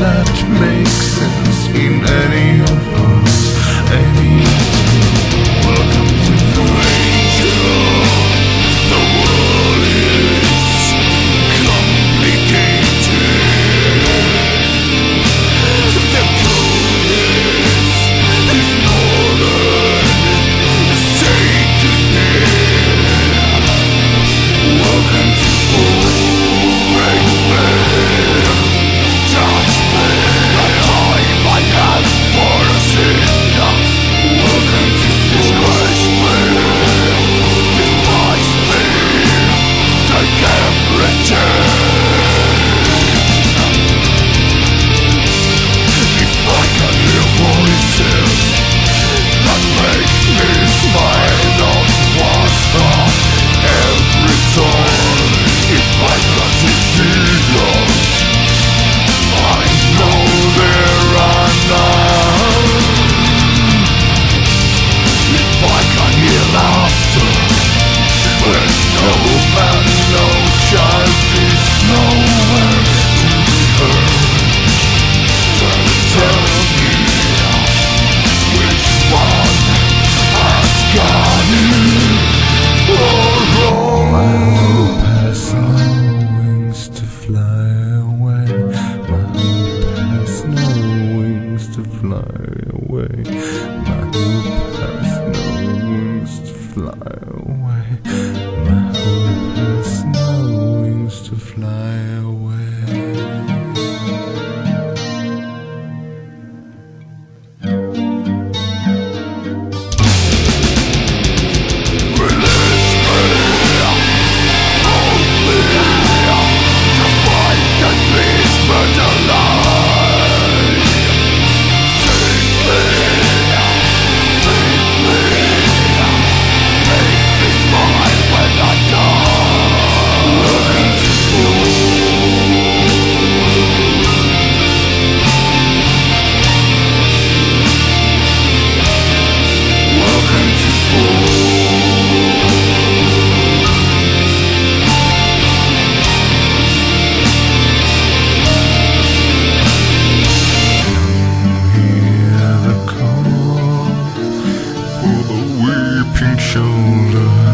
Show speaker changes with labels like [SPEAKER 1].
[SPEAKER 1] that make sense in any to fly away. My hope no wings to fly away. drink shoulder.